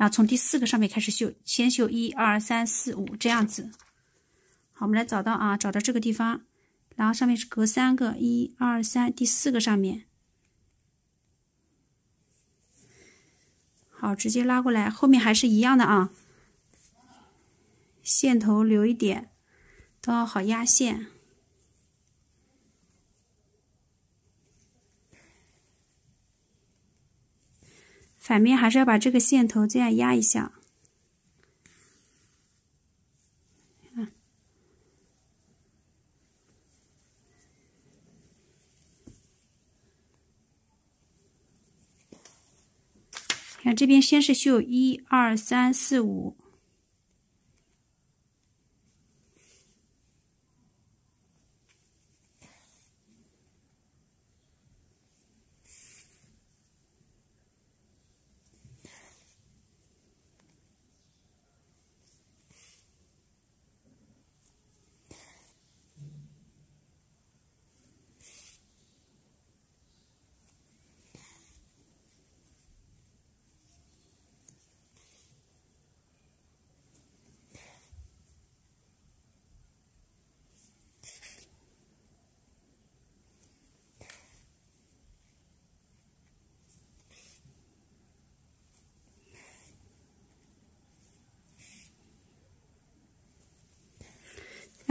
然后从第四个上面开始绣，先绣一二三四五这样子。好，我们来找到啊，找到这个地方，然后上面是隔三个，一二三，第四个上面。好，直接拉过来，后面还是一样的啊，线头留一点，都要好压线。反面还是要把这个线头这样压一下。看这边，先是绣一二三四五。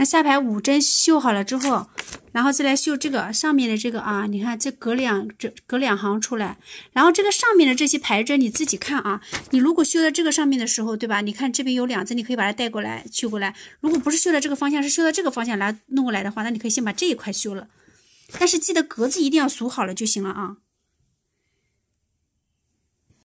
那下排五针绣好了之后，然后再来绣这个上面的这个啊，你看这隔两这隔两行出来，然后这个上面的这些排针你自己看啊，你如果绣到这个上面的时候，对吧？你看这边有两针，你可以把它带过来绣过来。如果不是绣到这个方向，是绣到这个方向来弄过来的话，那你可以先把这一块绣了。但是记得格子一定要数好了就行了啊。